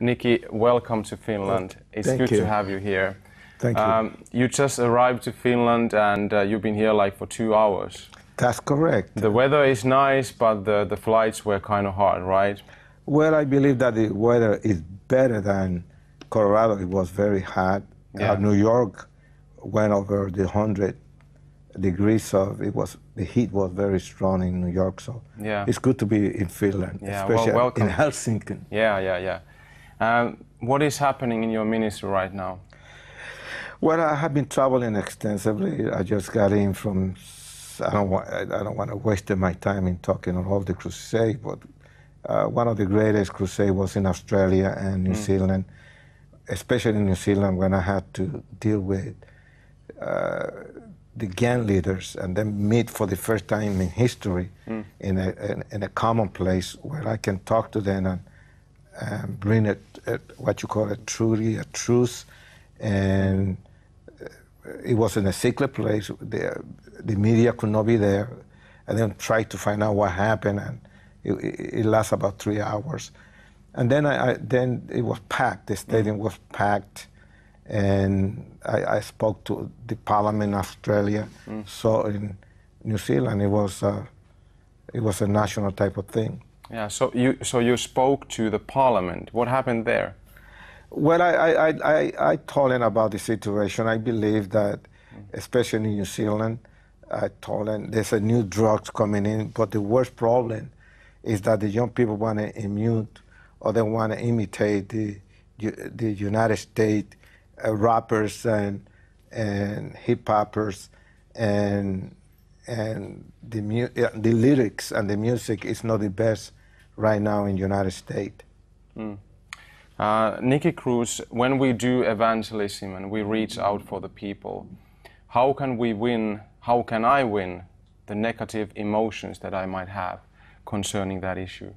Nicky, welcome to Finland. It's Thank good you. to have you here. Thank you. Um, you just arrived to Finland and uh, you've been here like for two hours. That's correct. The weather is nice, but the, the flights were kind of hard, right? Well, I believe that the weather is better than Colorado. It was very hot. Yeah. Uh, New York went over the 100 degrees of it was the heat was very strong in New York so Yeah. it's good to be in Finland Yeah, well, especially welcome. in Helsinki Yeah, yeah, yeah. Um, what is happening in your ministry right now? Well, I have been traveling extensively. I just got in from. I don't want. I don't want to waste my time in talking on all the crusade, but uh, one of the greatest crusade was in Australia and New Zealand, especially in New Zealand when I had to deal with uh, the gang leaders and then meet for the first time in history in, a, in, in a common place where I can talk to them and, and bring it, it what you call a truly a truth and uh, it was in a secret place. The, the media could not be there, and then tried to find out what happened, and it, it, lasted about three hours. And then I, I then it was packed. The stadium was packed, and I, I spoke to the Parliament in Australia. Mm. So in New Zealand, it was uh, it was a national type of thing. Yeah, so you so you spoke to the parliament. What happened there? Well, I, I, I, I, told him about the situation. I believe that, especially in New Zealand, I told him there's a new drugs coming in, but the worst problem is that the young people want to immute or they want to imitate the, the United States uh, rappers and, and hip hoppers and, and the, uh, the lyrics and the music is not the best right now in the United States. Uh, Nicky Cruz, when we do evangelism and we reach out for the people, how can we win? How can I win the negative emotions that I might have concerning that issue?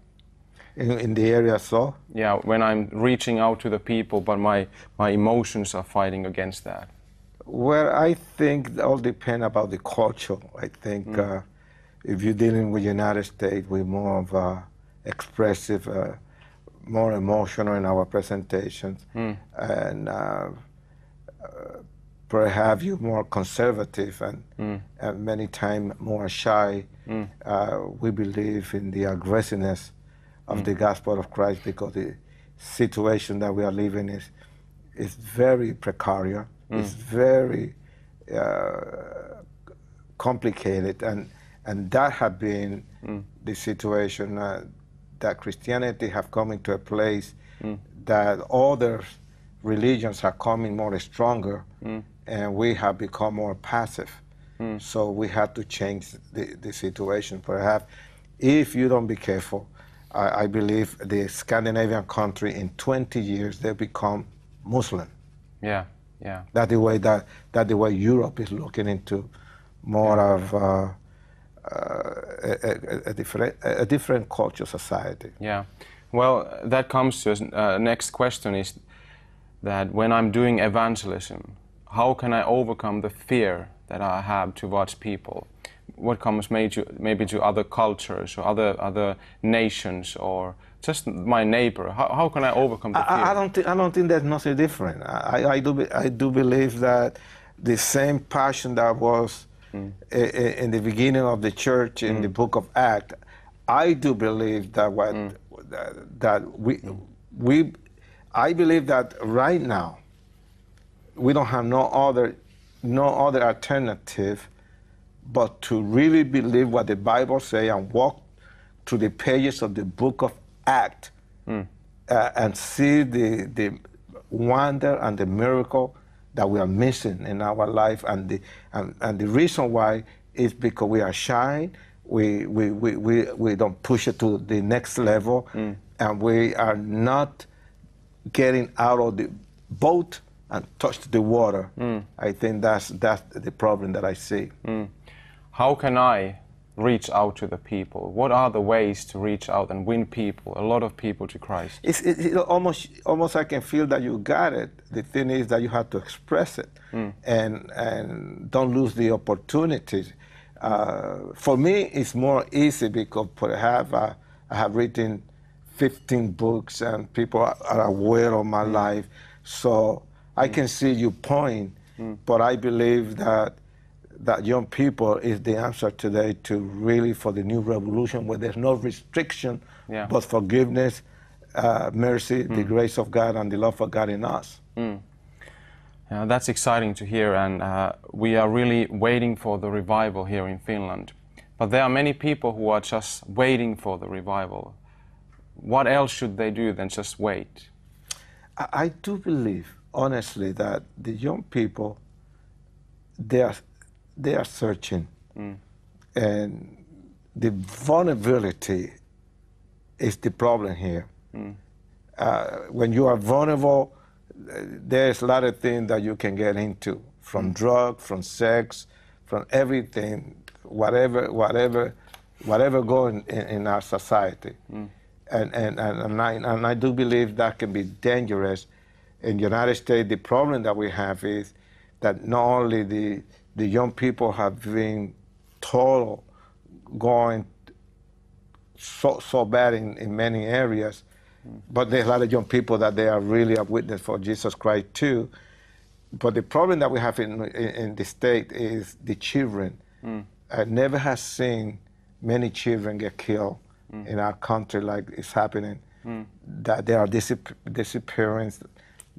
In, in the area, so Yeah, when I'm reaching out to the people, but my, my emotions are fighting against that. Well, I think it all depend about the culture. I think uh, if you're dealing with the United States, we're more of a expressive, uh, more emotional in our presentations, and uh, uh, perhaps you're more conservative and, and many times more shy. Uh, we believe in the aggressiveness of the gospel of Christ because the situation that we are living is is very precarious. It's very uh, complicated, and and that have been the situation uh, that Christianity have come into a place that other religions are coming more stronger, and we have become more passive. So we have to change the, the situation. Perhaps if you don't be careful, I, I believe the Scandinavian country in 20 years they become Muslim. Yeah, yeah. That the way that that the way Europe is looking into more of uh, uh, a, a, a different a different culture society. Yeah. Well, that comes to uh, next question is that when I'm doing evangelism, how can I overcome the fear that I have towards people? What comes maybe to, maybe to other cultures or other other nations or just my neighbor? How, how can I overcome the fear? I, I don't think I don't think there's nothing different. I, I do I do believe that the same passion that was Mm. in the beginning of the church in the book of Acts, I do believe that what Mm. that, that we we I believe that right now we don't have no other no other alternative but to really believe what the Bible say and walk through the pages of the book of Acts uh, and see the, the wonder and the miracle that we are missing in our life. And the, and, and the reason why is because we are shy, we, we, we, we, we don't push it to the next level, mm. and we are not getting out of the boat and touch the water. Mm. I think that's, that's the problem that I see. Mm. How can I reach out to the people? What are the ways to reach out and win people, a lot of people to Christ? It's it, it almost almost I can feel that you got it. The thing is that you have to express it, hmm. and and don't lose the opportunity. Uh, for me, it's more easy because perhaps I, uh, I have written 15 books, and people are, are aware of my hmm. life. So I hmm. can see your point, but I believe that that young people is the answer today to really for the new revolution where there's no restriction, Yeah. but forgiveness, uh, mercy, the grace of God, and the love of God in us. Yeah, that's exciting to hear, and uh, we are really waiting for the revival here in Finland. But there are many people who are just waiting for the revival. What else should they do than just wait? I, I do believe, honestly, that the young people, they are, they are searching, mm. and the vulnerability is the problem here. Mm. Uh, when you are vulnerable, there's a lot of things that you can get into, from mm. drug, from sex, from everything, whatever, whatever, whatever going in, in our society. And, and, and, and, I, and I do believe that can be dangerous. In the United States, the problem that we have is that not only the, the young people have been total going so, so bad in, in many areas, but there's a lot of young people that they are really a witness for Jesus Christ too. But the problem that we have in, in, in the state is the children. Hmm. I never have seen many children get killed hmm. in our country like it's happening. Hmm. That they are disap- disappearing,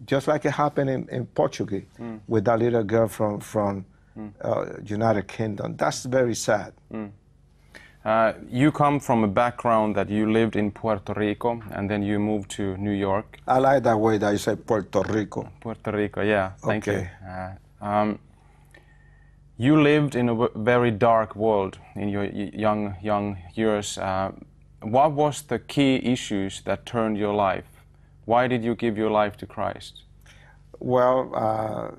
just like it happened in, in Portugal with that little girl from from uh, United Kingdom. That's very sad. Uh, you come from a background that you lived in Puerto Rico and then you moved to New York. I like that way that you say Puerto Rico. Puerto Rico, yeah, thank Okay. you. Uh, um, you lived in a very dark world in your young young years. Uh, what was the key issues that turned your life? Why did you give your life to Christ? Well, uh,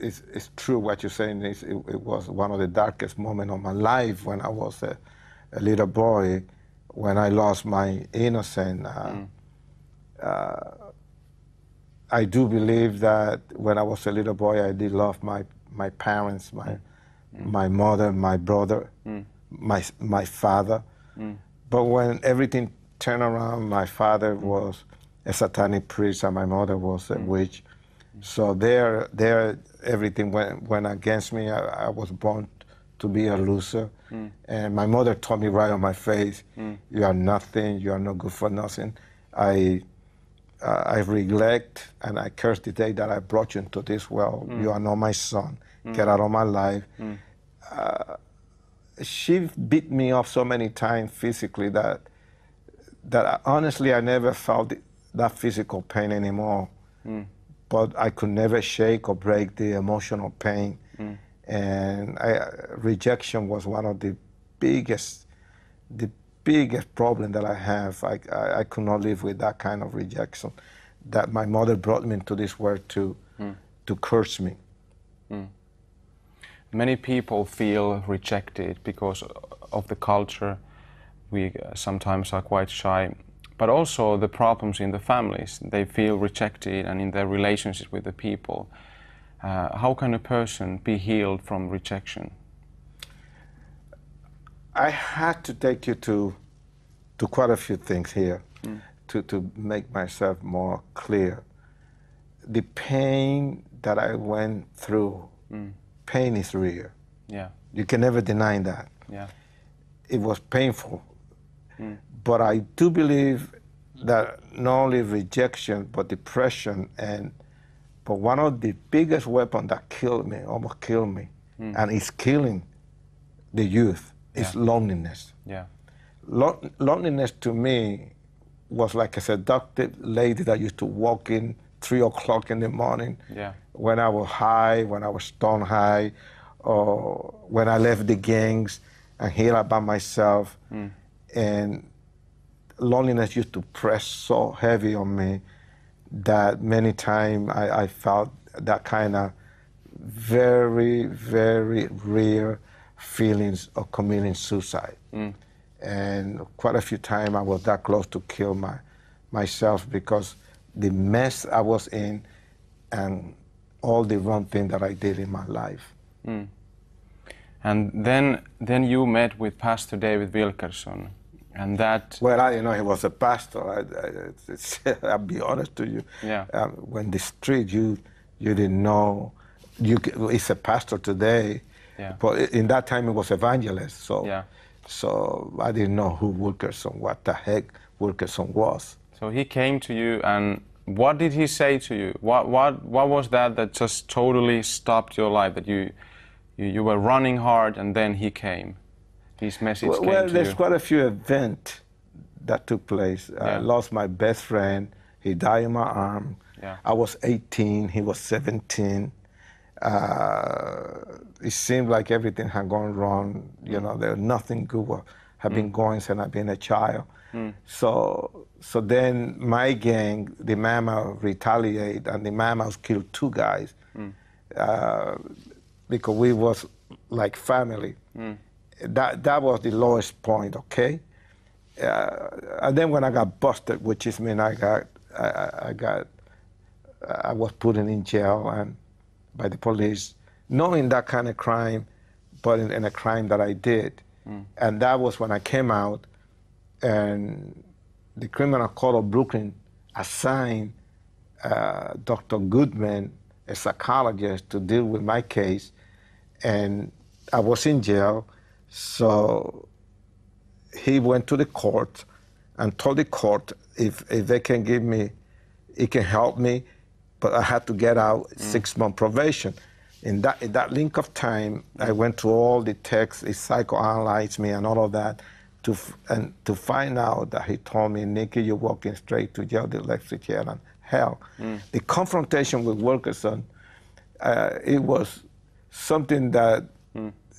it's, it's true what you're saying. It's, it, it was one of the darkest moments of my life when I was a, a little boy, when I lost my innocence. Uh, mm. uh, I do believe that when I was a little boy, I did love my, my parents, my, mm. Mm. my mother, my brother, my, my father. But when everything turned around, my father was a satanic priest and my mother was a witch. So there, there, everything went, went against me. I, I was born to be a loser. Hmm. And my mother told me right on my face, hmm. you are nothing, you are no good for nothing. I, uh, I regret and I curse the day that I brought you into this world. Hmm. You are not my son. Get out of my life. Uh, she beat me up so many times physically that that I, honestly I never felt that physical pain anymore. But I could never shake or break the emotional pain. Hmm. And I, rejection was one of the biggest, the biggest problem that I have. I, I, I could not live with that kind of rejection. That my mother brought me into this world to, hmm. to curse me. Hmm. Many people feel rejected because of the culture. We uh, sometimes are quite shy, but also the problems in the families. They feel rejected and in their relationships with the people. Uh, how can a person be healed from rejection? I had to take you to, to quite a few things here mm. to, to make myself more clear. The pain that I went through, mm. pain is real. Yeah, You can never deny that. yeah, It was painful. Mm. But I do believe that not only rejection, but depression. And but one of the biggest weapons that killed me, almost killed me, hmm. and is killing the youth is loneliness. yeah, Lo- loneliness to me was like a seductive lady that used to walk in three o'clock in the morning yeah, when I was high, when I was stone high, or when I left the gangs and here I by myself. Hmm. And loneliness used to press so heavy on me that many times I, I felt that kind of very, very real feelings of committing suicide. Mm. And quite a few times I was that close to kill my, myself because the mess I was in and all the wrong thing that I did in my life. Mm. And then, then you met with Pastor David Wilkerson. And that, Well, I didn't know he was a pastor. I, I, it's, I'll be honest to you. Yeah. Um, when the street, you you didn't know. You it's a pastor today. Yeah. But in that time, it was evangelist. So. Yeah. So I didn't know who Wilkerson, what the heck Wilkerson was. so he came to you, and what did he say to you? What, what, what was that that just totally stopped your life? That you, you, you were running hard, and then he came. His message Well, well there's you. quite a few events that took place. I lost my best friend. He died in my arm. Yeah. I was 18. He was 17. Uh, it seemed like everything had gone wrong. You mm. know, there nothing good had been mm. going since I've been a child. Mm. So, so then my gang, the Mau Mau, retaliate, and the Mau Maus killed two guys uh, because we was like family. That that was the lowest point. Okay. Uh, and then when I got busted, which is mean I got I, I- got I was put in jail and by the police, knowing that kind of crime, but in, in a crime that I did, and that was when I came out, and the criminal court of Brooklyn assigned uh, Dr. Goodman, a psychologist, to deal with my case, and I was in jail, so he went to the court and told the court if, if they can give me, it can help me, but I had to get out six month probation. In that, in that link of time, I went through all the texts, he psychoanalyzed me and all of that, to, f- and to find out that he told me, Nicky, you're walking straight to jail, the electric chair, and hell. The confrontation with Wilkerson, uh, it was something that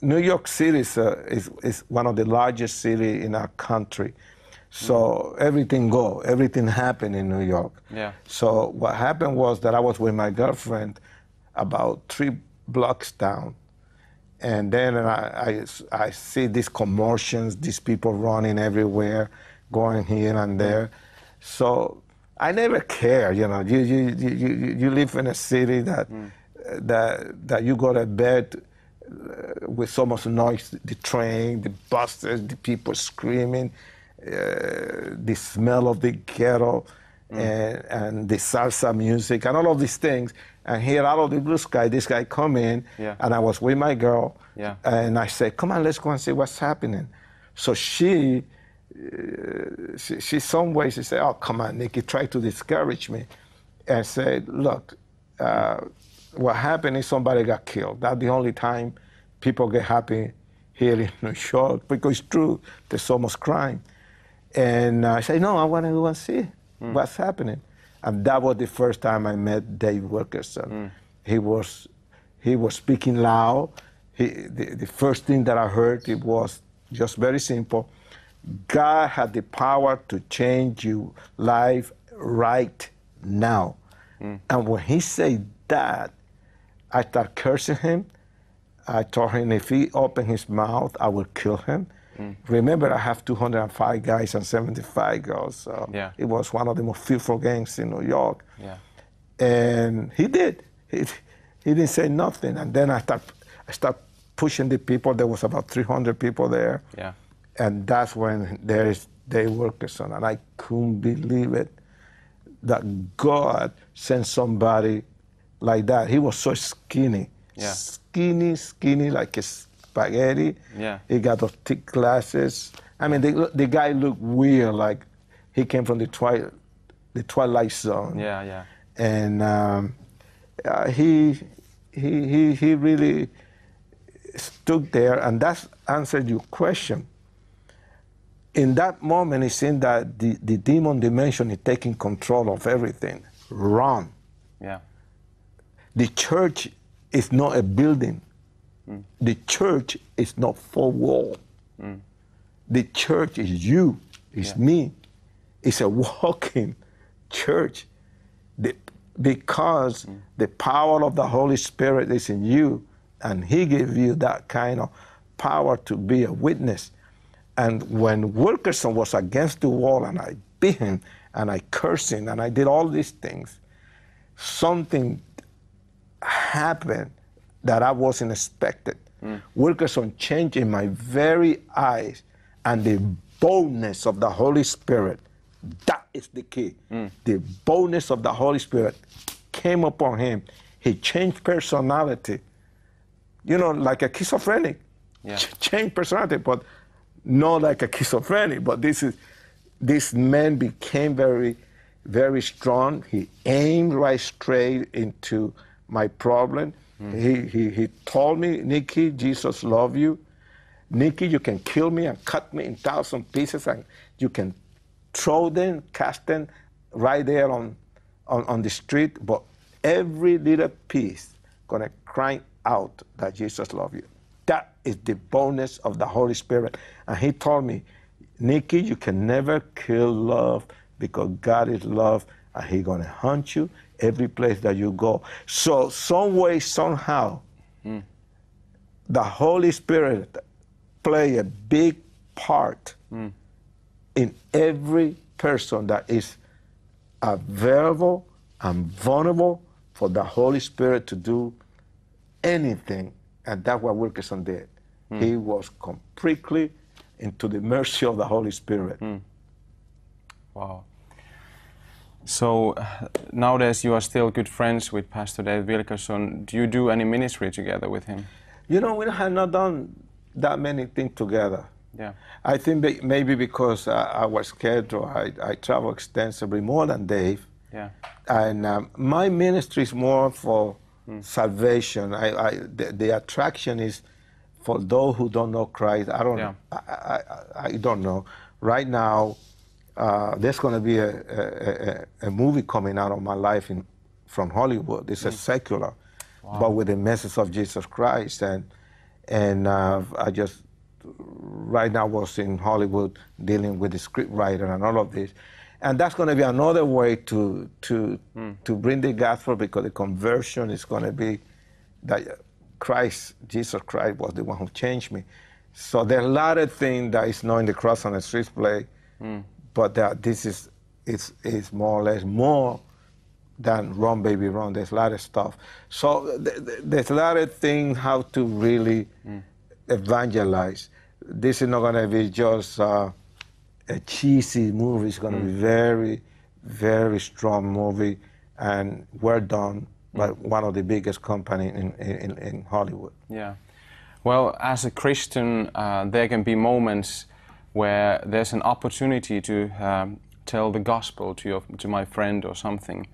New York City is, uh, is, is one of the largest cities in our country. So everything go, everything happened in New York. Yeah. So what happened was that I was with my girlfriend about three blocks down. And then I, I, I see these commotions, these people running everywhere, going here and there. So I never care, you know. You, you, you, you, live in a city that, that, that you go to bed uh, with so much noise the train, the buses, the people screaming, uh, the smell of the ghetto, and, and the salsa music, and all of these things. And here, out of the blue sky, this guy come in, Yeah. and I was with my girl, Yeah. and I said, "Come on, let's go and see what's happening." So she, uh, she, she some way she said, "Oh, come on, Nicky," try to discourage me, and said, "Look, uh, what happened is somebody got killed. That's the only time people get happy here in New York because it's true. There's so much crime." And uh, I said, "No, I want to go and see hmm. what's happening." And that was the first time I met Dave Wilkerson. Hmm. He was he was speaking loud. He, the, the first thing that I heard it was just very simple. God had the power to change your life right now. Hmm. And when he said that, I started cursing him. I told him if he opened his mouth, I will kill him. Mm. Remember, I have 205 guys and 75 girls. So Yeah. it was one of the most fearful gangs in New York. Yeah. And he did. He, he didn't say nothing. And then I start, I start pushing the people. There was about 300 people there. Yeah. And that's when there is Dave Wilkerson. And I couldn't believe it that God sent somebody like that. He was so skinny. Yeah. Skinny, skinny, like a spaghetti. Yeah. He got those thick glasses. I mean, the, the guy looked weird, like he came from the, twi- the Twilight Zone Yeah. Yeah. and um, uh, he, he, he, he really stood there, and that answered your question. In that moment, it seemed that the, the demon dimension is taking control of everything. Run. Yeah. The church is not a building. Mm. The church is not four wall. Mm. The church is you, is me. It's a walking church. The- because mm. the power of the Holy Spirit is in you, and He gave you that kind of power to be a witness. And when Wilkerson was against the wall, and I beat him, and I cursed him, and I did all these things, something happened that I wasn't expected. Hmm. Wilkerson changed in my very eyes, and the boldness of the Holy Spirit. That is the key. Hmm. The boldness of the Holy Spirit came upon him. He changed personality. You know, like a schizophrenic. Yeah. Ch- changed personality, but not like a schizophrenic. But this is this man became very, very strong. He aimed right straight into my problem. Hmm. He, he, he told me, Nicky, Jesus love you. Nicky, you can kill me and cut me in thousand pieces, and you can throw them, cast them right there on, on, on the street. But every little piece gonna cry out that Jesus love you. That is the bonus of the Holy Spirit. And he told me, Nicky, you can never kill love because God is love and He's gonna hunt you every place that you go. So some way, somehow, hmm. the Holy Spirit play a big part hmm. in every person that is available and vulnerable for the Holy Spirit to do anything, and that's what Wilkerson did. Hmm. He was completely into the mercy of the Holy Spirit. Wow. So nowadays you are still good friends with Pastor David Wilkerson. Do you do any ministry together with him? You know, we have not done that many things together. Yeah. I think maybe because uh, was schedule, I, I travel extensively more than Dave. Yeah. And um, my ministry is more for salvation. I, I, the, the attraction is for those who don't know Christ. I don't, Yeah. I, I, I- I don't know. Right now, uh, there's going to be a, a, a, movie coming out of my life in, from Hollywood. It's a secular, but with the message of Jesus Christ. And, and uh, I just right now was in Hollywood dealing with the scriptwriter and all of this. And that's going to be another way to, to, to bring the gospel because the conversion is going to be that Christ, Jesus Christ, was the one who changed me. So there are a lot of things that is not in the cross on the streets play, but that this is it's, it's more or less more than Run Baby Run. There's a lot of stuff. So th- th- there's a lot of things how to really evangelize. This is not going to be just uh, a cheesy movie. It's going to be very, very strong movie and well done by one of the biggest company in, in, in Hollywood. Yeah. Well, as a Christian, uh, there can be moments where there's an opportunity to um, tell the gospel to your, to my friend or something,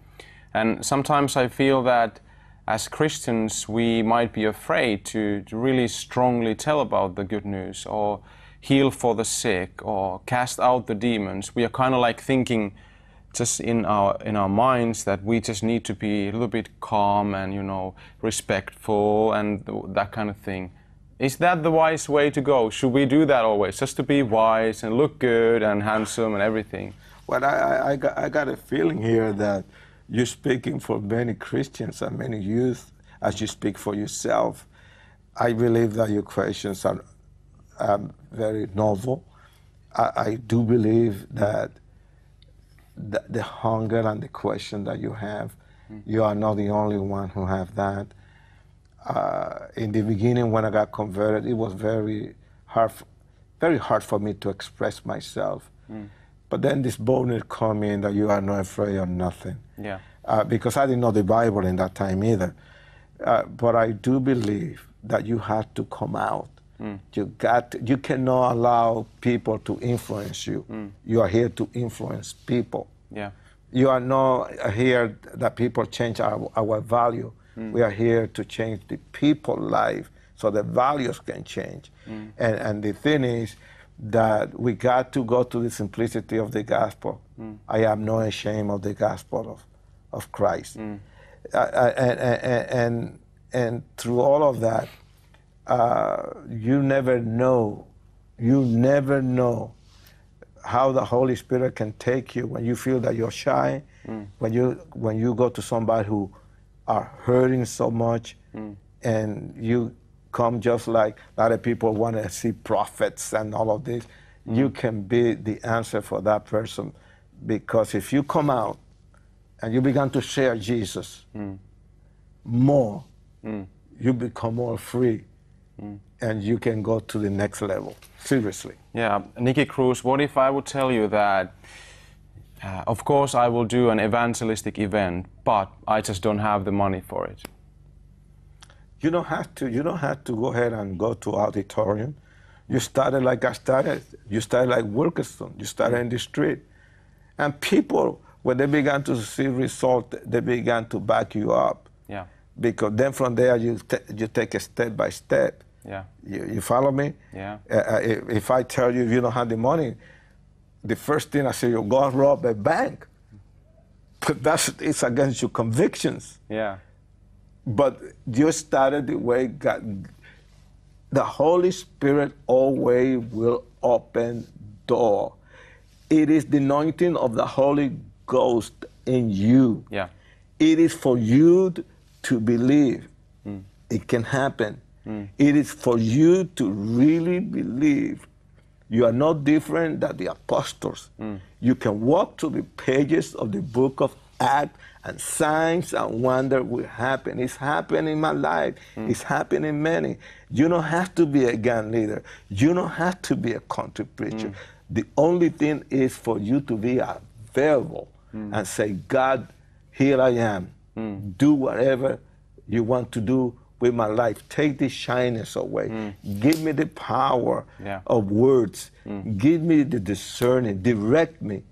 and sometimes I feel that as Christians we might be afraid to, to really strongly tell about the good news or heal for the sick or cast out the demons. We are kind of like thinking just in our in our minds that we just need to be a little bit calm and you know respectful and that kind of thing. Is that the wise way to go? Should we do that always, just to be wise and look good and handsome and everything? Well, I, I, I, got, I got a feeling here that you're speaking for many Christians and many youth as you speak for yourself. I believe that your questions are um, very novel. I, I do believe that the, the hunger and the question that you have, you are not the only one who have that. Uh, in the beginning, when I got converted, it was very hard, very hard for me to express myself. But then this boldness come in that you are not afraid of nothing. Yeah. Uh, because I didn't know the Bible in that time either. Uh, but I do believe that you have to come out. You got. To, you cannot allow people to influence you. You are here to influence people. Yeah. You are not here that people change our, our value. We are here to change the people life so the values can change. And, and the thing is that we got to go to the simplicity of the gospel. I am not ashamed of the gospel of, of Christ. Uh, uh, and, and, and, and through all of that, uh, you never know, you never know how the Holy Spirit can take you when you feel that you're shy, when you when you go to somebody who are hurting so much, hmm. and you come just like a lot of people want to see prophets and all of this. Hmm. You can be the answer for that person, because if you come out and you begin to share Jesus hmm. more, you become more free and you can go to the next level. Seriously. Yeah, Nicky Cruz, what if I would tell you that, uh, of course, I will do an evangelistic event, but I just don't have the money for it? You don't have to. You don't have to go ahead and go to auditorium. You started like I started. You started like Wilkerson. You started in the street, and people, when they began to see result, they began to back you up. Yeah, Because then from there you t- you take it step by step. yeah, You, you follow me? yeah, Uh, uh, if, if I tell you you don't have the money, the first thing I say, oh, you go and rob a bank. But that's it's against your convictions. yeah, But you started the way God. The Holy Spirit always will open door. It is the anointing of the Holy Ghost in you. yeah, It is for you to believe mm. it can happen. Mm. It is for you to really believe you are not different than the apostles. Hmm. You can walk through the pages of the book of Acts and signs and wonder will happen. It's happened in my life. Hmm. It's happened in many. You don't have to be a gang leader. You don't have to be a country preacher. Hmm. The only thing is for you to be available and say, God, here I am. Do whatever you want to do with my life. Take the shyness away. Mm. Give me the power Yeah. of words. Mm. Give me the discerning. Direct me.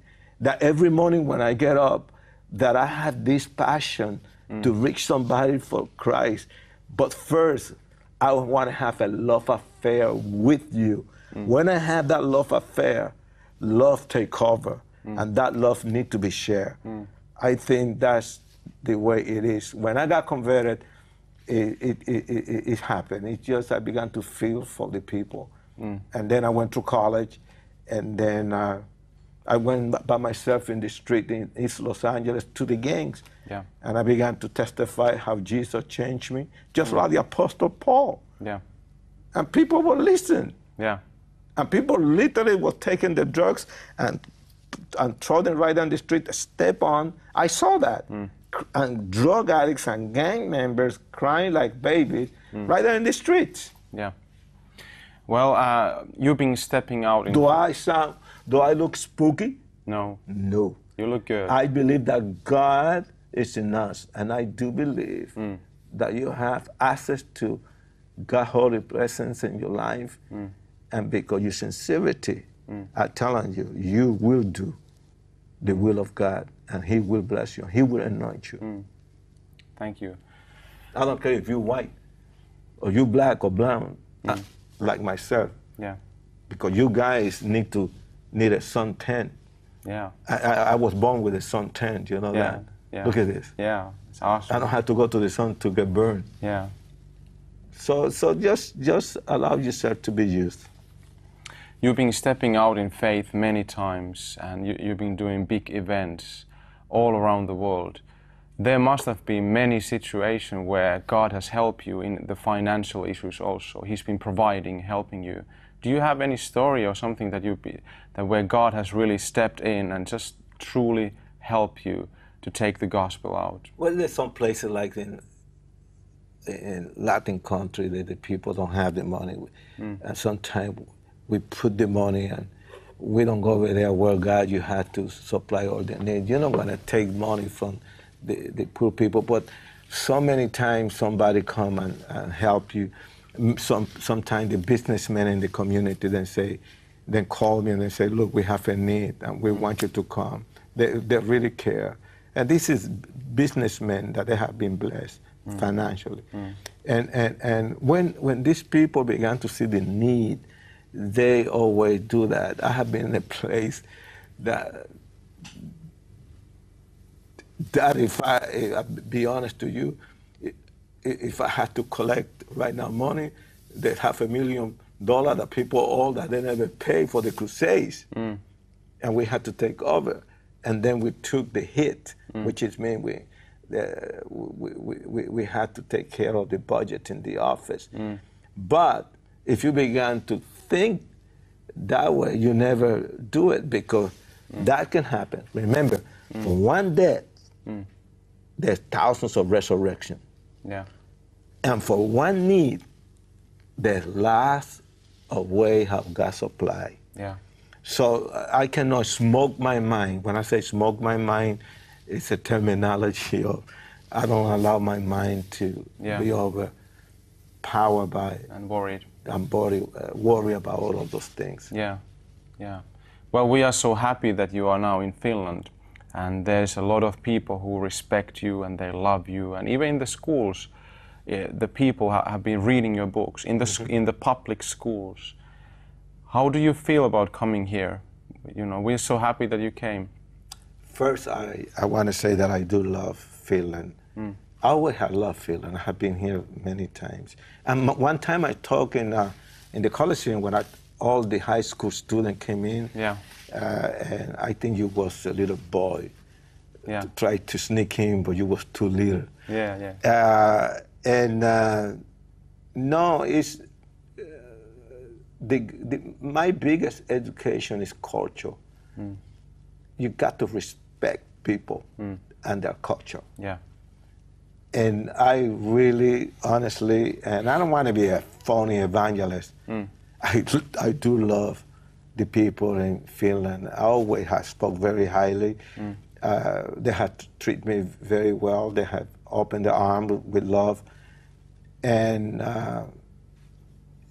That every morning when I get up, that I have this passion mm. to reach somebody for Christ. But first, I want to have a love affair with you. When I have that love affair, love take over, and that love need to be shared. I think that's the way it is. When I got converted, it, it, it, it, it happened. It just I began to feel for the people, mm. and then I went to college, and then uh, I went by myself in the street in East Los Angeles to the gangs, Yeah. and I began to testify how Jesus changed me, just mm. like the Apostle Paul, yeah, and people would listen. yeah, And people literally were taking the drugs and and throw them right down the street, step on. I saw that. C- And drug addicts and gang members crying like babies hmm. right there in the streets. yeah. Well, uh, you've been stepping out in. Do I sound, do I look spooky? No, No. you look good. I believe that God is in us, and I do believe hmm. that you have access to God's holy presence in your life, hmm. and because your sincerity, I'm telling you, you will do the will of God, and He will bless you. He will anoint you. Thank you. I don't care if you're white, or you black or brown, uh, like myself, Yeah, because you guys need to need a sun suntan. yeah, I, I, I was born with a sun suntan. You know yeah, that. yeah. Look at this. Yeah, it's awesome. I don't have to go to the sun to get burned. Yeah. So, so just, just allow yourself to be used. You've been stepping out in faith many times and you, you've been doing big events all around the world. There must have been many situations where God has helped you in the financial issues also. He's been providing, helping you. Do you have any story or something that you be, that where God has really stepped in and just truly helped you to take the gospel out? Well, there's some places like in in Latin country that the people don't have the money, hmm. and sometimes we put the money and we don't go over there where God you have to supply all the needs. You're not going to take money from the, the poor people, but so many times somebody come and, and help you. Some sometimes the businessmen in the community then say, then call me and they say, look, we have a need and we want you to come. They, they really care. And this is businessmen that they have been blessed mm. financially. Mm. And, and, and when, when these people began to see the need, they always do that. I have been in a place that, that if I, if I be honest to you, if I had to collect right now money, that half a million dollar that people all that they never pay for the crusades, mm. and we had to take over, and then we took the hit, mm. which is mean we, the, we, we, we, we had to take care of the budget in the office. Mm. But if you began to think that way, you never do it because that can happen. Remember, for one death, there's thousands of resurrection. Yeah. And for one need, there's lots of way how God supply. Yeah. So uh, I cannot smoke my mind. When I say smoke my mind, it's a terminology of I don't allow my mind to Yeah. be overpowered by And worried. And body uh, worry about all of those things. Yeah, yeah. Well, we are so happy that you are now in Finland, and there's a lot of people who respect you and they love you, and even in the schools, eh, the people ha- have been reading your books in the s in the public schools. How do you feel about coming here? You know, we're so happy that you came. First, I, I want to say that I do love Finland. I always have loved Finland. I have been here many times. And one time I talked in, uh, in the Coliseum when I, all the high school students came in. Yeah. Uh, and I think you was a little boy. Yeah. To try to sneak in, but you was too little. Yeah, yeah, Uh, and uh, no, it's uh, the, the, my biggest education is culture. You got to respect people and their culture. yeah, And I really, honestly, and I don't want to be a phony evangelist. I, do, I do love the people in Finland. I always have spoke very highly. Uh, they have treated me very well. They have opened their arms with love, and uh,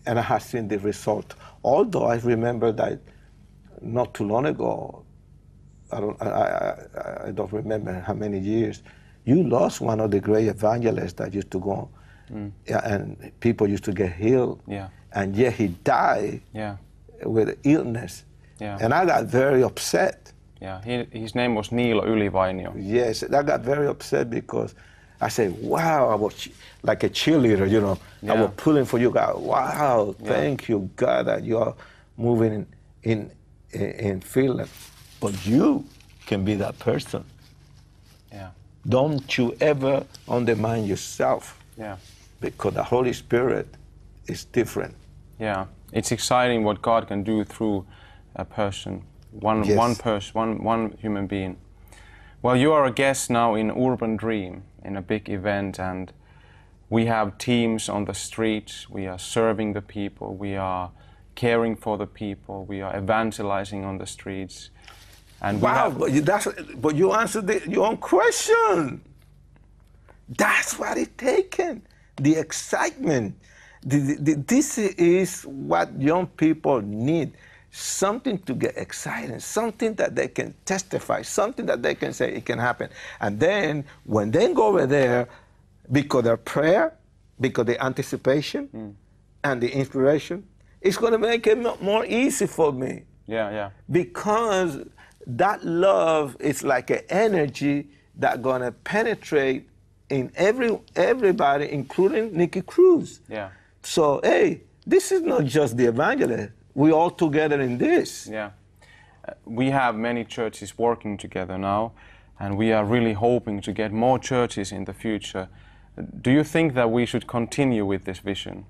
and I have seen the result. Although I remember that not too long ago, I don't, I, I, I don't remember how many years, you lost one of the great evangelists that used to go, mm. yeah, and people used to get healed. Yeah. And yet he died yeah, with illness. Yeah. And I got very upset. yeah. He, his name was Niilo Ylivainio. Yes, I got very upset because I said, wow, I was like a cheerleader, you know. I was pulling for you God. Wow, thank you, God, that you're moving in, in, in, in Finland. But you can be that person. Yeah, Don't you ever undermine yourself yeah. because the Holy Spirit is different. Yeah, it's exciting what God can do through a person, one Yes. one person, one one human being. Well, you are a guest now in Urban Dream in a big event, and we have teams on the streets. We are serving the people. We are caring for the people. We are evangelizing on the streets, and Wow, have, but you, that's, but you answered the, your own question. That's what it's taken. The excitement. The, the, this is what young people need. Something to get excited, something that they can testify, something that they can say it can happen. And then when they go over there, because of their prayer, because the anticipation hmm. and the inspiration, it's going to make it more easy for me yeah, yeah, because that love is like an energy that gonna penetrate in every everybody, including Nicky Cruz. yeah, So hey, this is not just the evangelist. We all together in this. yeah. Uh, we have many churches working together now, and we are really hoping to get more churches in the future. Do you think that we should continue with this vision?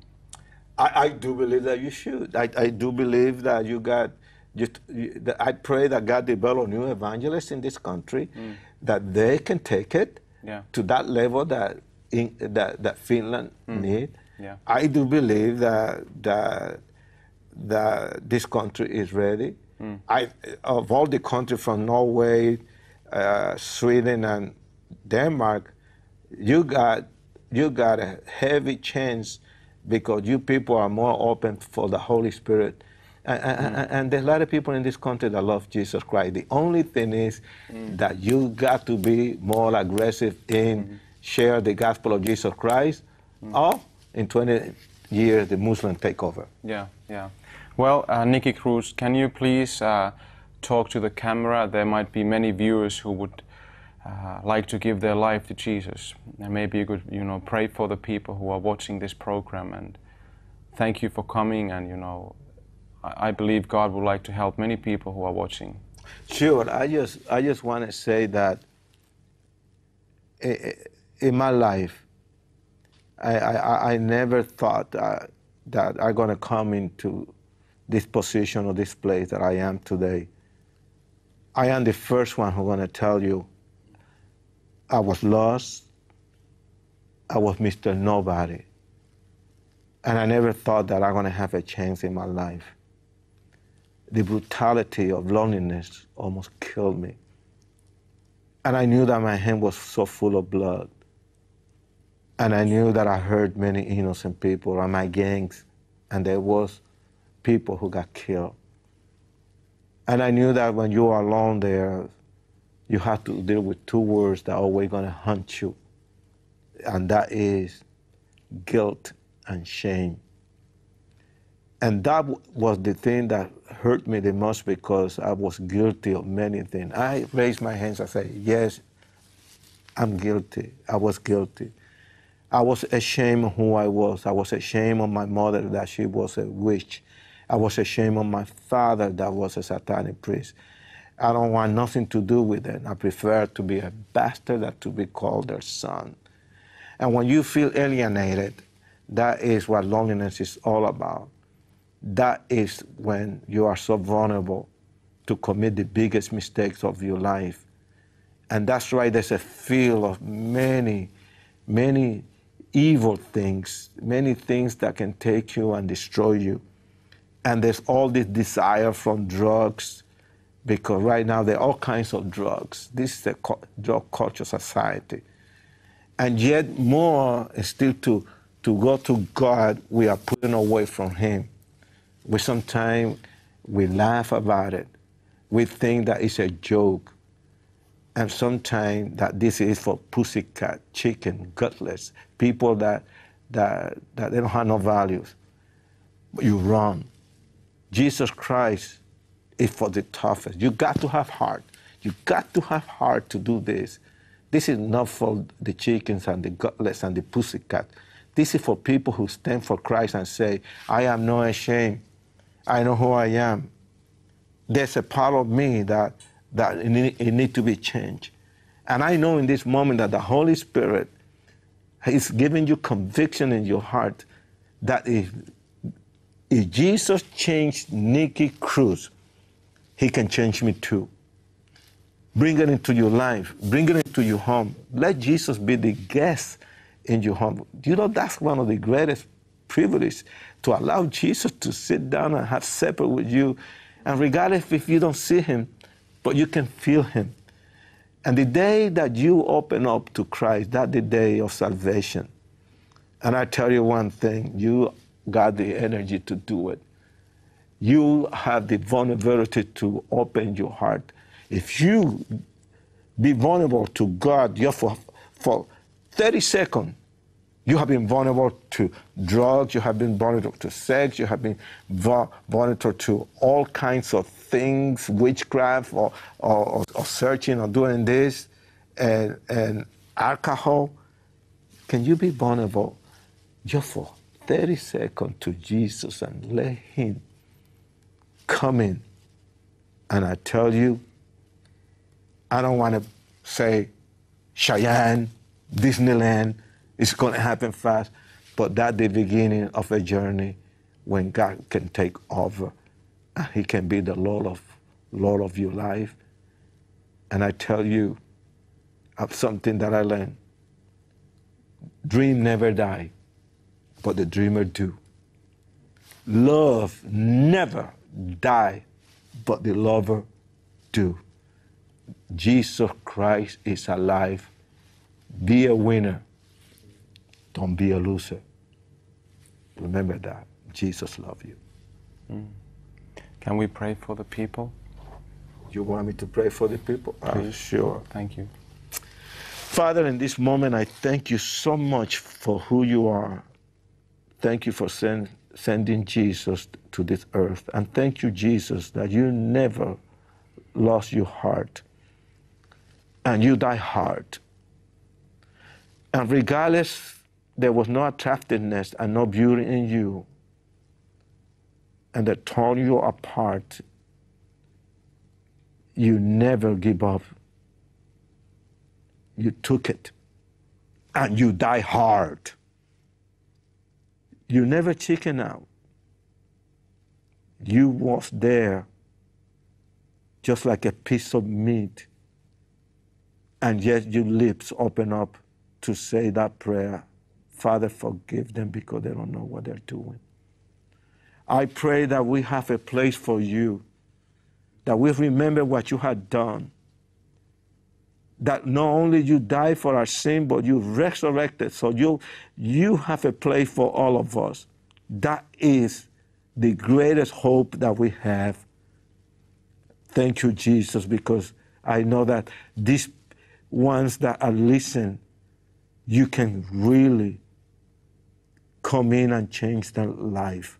I, I do believe that you should. I, I do believe that you got. You, I pray that God develop new evangelists in this country, mm. that they can take it Yeah. to that level that in, that, that Finland mm. need. Yeah. I do believe that that that this country is ready. Mm. I of all the countries from Norway, uh, Sweden, and Denmark, you got you got a heavy chance because you people are more open for the Holy Spirit. And, and, and there's a lot of people in this country that love Jesus Christ. The only thing is that you got to be more aggressive in share the gospel of Jesus Christ, or in 20 years the Muslim take over. Yeah, yeah. Well, uh, Nicky Cruz, can you please uh, talk to the camera? There might be many viewers who would uh, like to give their life to Jesus, and maybe you could, you know, pray for the people who are watching this program. And thank you for coming. And you know, I, believe God would like to help many people who are watching. Sure. I just I just want to say that in my life, I I, I- never thought uh, that I'm gonna come into this position or this place that I am today. I am the first one who's gonna tell you I was lost. I was Mr. Nobody. And I never thought that I'm going to have a chance in my life. The brutality of loneliness almost killed me. And I knew that my hand was so full of blood. And I knew that I hurt many innocent people and my gangs, and there was people who got killed. And I knew that when you are alone there, you have to deal with two words that are always going to haunt you, and that is guilt and shame. And that was the thing that hurt me the most because I was guilty of many things. I raised my hands and said, Yes, I'm guilty. I was guilty. I was ashamed of who I was. I was ashamed of my mother that she was a witch. I was ashamed of my father that was a satanic priest. I don't want nothing to do with it. I prefer to be a bastard than to be called their son. And when you feel alienated, that is what loneliness is all about. That is when you are so vulnerable to commit the biggest mistakes of your life. And that's why there's a feel of many, many evil things, many things that can take you and destroy you. And there's all this desire from drugs, because right now there are all kinds of drugs. This is a drug culture society. And yet, more is still to, to go to God, we are putting away from Him. We sometimes we laugh about it. We think that it's a joke and sometimes that this is for pussycat, chicken, gutless, people that, that, that they don't have no values. But you run. Jesus Christ is for the toughest. You got to have heart. You got to have heart to do this. This is not for the chickens and the gutless and the pussycat. This is for people who stand for Christ and say, I am not ashamed. I know who I am. There's a part of me that that it need, it need to be changed. And I know in this moment that the Holy Spirit is giving you conviction in your heart that if, if Jesus changed Nicky Cruz, he can change me too. Bring it into your life, bring it into your home. Let Jesus be the guest in your home. Do you know that's one of the greatest privileges to allow Jesus to sit down and have supper with you. And regardless if you don't see him, but you can feel Him. And the day that you open up to Christ, that's the day of salvation. And I tell you one thing you got the energy to do it. You have the vulnerability to open your heart. If you be vulnerable to God just for, for 30 seconds, you have been vulnerable to drugs, you have been vulnerable to sex, you have been vulnerable to all kinds of things, witchcraft, or, or, or searching or doing this, and, and alcohol. Can you be vulnerable just for 30 seconds to Jesus and let Him come in? And I tell you, I don't want to say Cheyenne, Disneyland, it's going to happen fast, but that's the beginning of a journey when God can take over. He can be the Lord of, Lord of your life. And I tell you of something that I learned. Dream never die, but the dreamer do. Love never die, but the lover do. Jesus Christ is alive. Be a winner don't be a loser. Remember that. Jesus loves you. Mm. Can we pray for the people? You want me to pray for the people? Uh, sure. Thank you. Father, in this moment, I thank you so much for who you are. Thank you for send, sending Jesus to this earth. And thank you, Jesus, that you never lost your heart and you die hard. And regardless there was no attractiveness and no beauty in you, and that torn you apart, you never give up. You took it, and you die hard. You never chicken out. You was there just like a piece of meat, and yet your lips open up to say that prayer Father, forgive them because they don't know what they're doing. I pray that we have a place for you, that we remember what you had done. That not only you died for our sin, but you resurrected. So you, you have a place for all of us. That is the greatest hope that we have. Thank you, Jesus, because I know that these ones that are listening, you can really come in and change their life.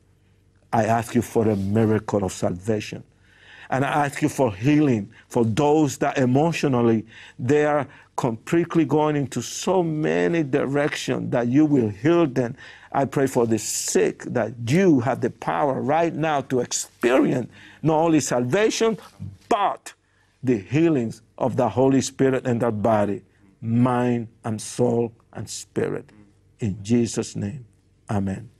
I ask you for a miracle of salvation. And I ask you for healing for those that emotionally they are completely going into so many directions that you will heal them. I pray for the sick that you have the power right now to experience not only salvation, but the healings of the Holy Spirit in their body, mind and soul and spirit. In Jesus' name, amen.